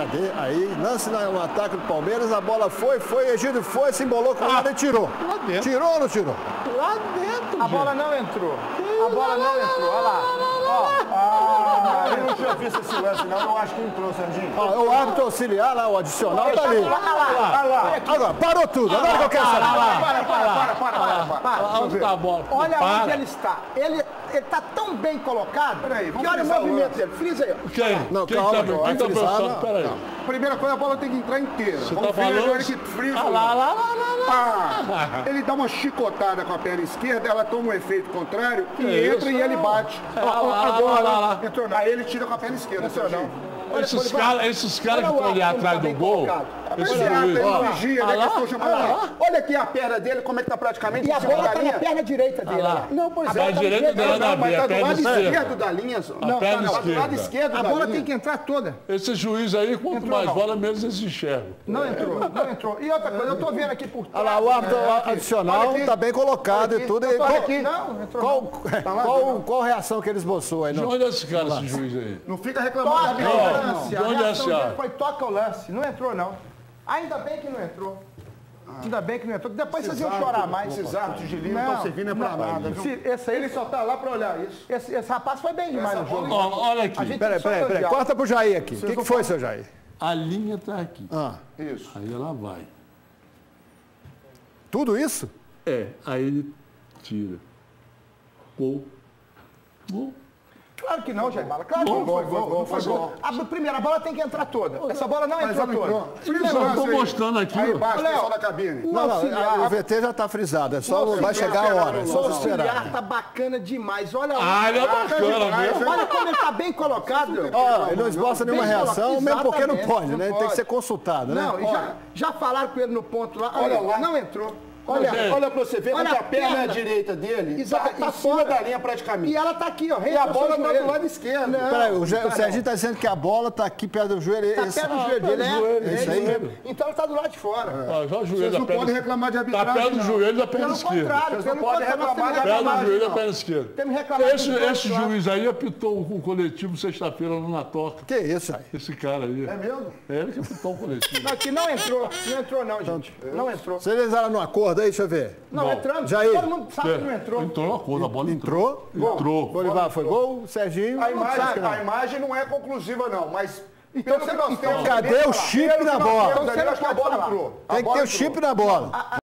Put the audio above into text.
Cadê? Aí, lance no ataque do Palmeiras, a bola foi, foi, Egídio foi, se embolou com o lado e tirou. Lá dentro. Tirou ou não tirou? Lá dentro, A gente. bola não entrou. A bola não entrou. Olha lá. Ah, eu não tinha visto esse lance, não. Eu acho que entrou, Sandinho. Ó, o árbitro auxiliar lá, o adicional, tá ali. Olha lá. Olha lá. Agora, parou tudo. Agora que eu quero saber. Para, para, para, para, para, para. Ah, Onde tá a bola? Olha onde ele está. Ele está tão bem colocado. Peraí, vamos que olha o movimento dele. Frisa aí. Quem? Não, Quem calma, tá, João, quem tá pensando? não. Peraí. Primeira coisa, a bola tem que entrar inteira. Você Vamos tá ver falando? agora que frisa. Ah, lá, lá, lá, lá, lá. Pá! Ele dá uma chicotada com a perna esquerda, ela toma um efeito contrário e entra isso? e ele bate. É, agora, lá, lá. entrou não. Aí ele tira com a perna esquerda, Sandinho. Esses caras esses cara que Olha estão ali atrás tá do gol, Olha Ah né? Ah lá. Olha aqui a perna dele, como é que tá praticamente E em a cima bola da está na linha. perna direita dele. Ah olha. Não, pois A é. perna tá no direita dele Não, na não, mas tá do lado esquerdo da linha. Não, tá não, do lado esquerdo A da bola linha. tem que entrar toda. Esse juiz aí, quanto Entrou, mais não. bola, menos eles enxergam. Não entrou, não entrou. E outra coisa, eu tô vendo aqui por Olha trás. lá, o árbitro adicional Olha aqui. tá bem colocado Olha e tudo. aqui. Qual, Olha aqui. Não, entrou qual, não. qual, qual reação que ele esboçou aí? De Não? onde é esse cara, esse juiz aí? Não fica reclamando Toca Não, de A onde é reação esse foi toca o lance. Não entrou, não. Ainda bem que não entrou. Ainda bem que não entrou. Depois vocês iam chorar mais. Esses árbitros de linha não estão servindo é pra nada, viu? Se- Esse aí, Ele só tá lá pra olhar isso. esse, esse rapaz foi bem demais no jogo. Ó, olha aqui, Peraí, peraí, peraí. Corta pro Jair aqui. O que, que foi, seu Jair? a linha tá aqui. Ah, Isso. Aí ela vai. tudo isso? É, aí ele tira. Gol. Gol. Claro que não, Jair Bala. Claro que não foi gol, gol. gol, Não foi gol. gol. A primeira bola tem que entrar toda. Essa bola não Mas entrou toda. Frisa Eu o aí. mostrando aqui, Aí embaixo, Léo, pessoal da cabine. O Não, não, auxiliar- o VT já tá frisado. É só vai chegar a hora. É O só auxiliar esperar. tá bacana demais. Olha Ah, ele é lá. bacana mesmo. Olha como ele tá bem colocado. Ó, ele não esboça nenhuma reação, mesmo porque não pode, não né? Ele tem que ser consultado, né? Não, e já, já falaram com ele no ponto lá. Olha Olha lá. lá. Não entrou. Olha, Gente. olha pra você ver Olha a perna perna. direita dele Exato, tá, tá fora. da linha praticamente. E ela tá aqui, ó. E a bola tá do lado esquerdo. Não. Peraí, o, tá o Serginho tá dizendo que a bola tá aqui perto do joelho. Tá Esse- perto do Ah, joelho dele, do é? joelho, É isso aí mesmo. Então ela tá do lado de fora. Ó, já o joelho Vocês da não perna podem reclamar de Tá arbitragem, perto do joelho da perna Pelo esquerda. contrário, Vocês não pelo podem nós reclamar de Perto do joelho da perna esquerda. Temos reclamado Esse, esse juiz aí apitou o coletivo sexta-feira lá na toca. Que isso aí? Esse cara aí. É mesmo? É ele que apitou o coletivo. Não, que não entrou. Não entrou, não, gente. Não entrou. Vocês entraram no acordo aí? Deixa eu ver. Não, Bom, entrando. Jair. Todo mundo sabe que não entrou. Entrou cor, a bola entrou. Entrou? Entrou. Bolivar foi gol, Serginho. A imagem, sabe, a imagem não é conclusiva, não, mas. Então pelo você que não- temos cadê o chip na bola? Então você não bola pode entrou. Tem que ter o chip na bola.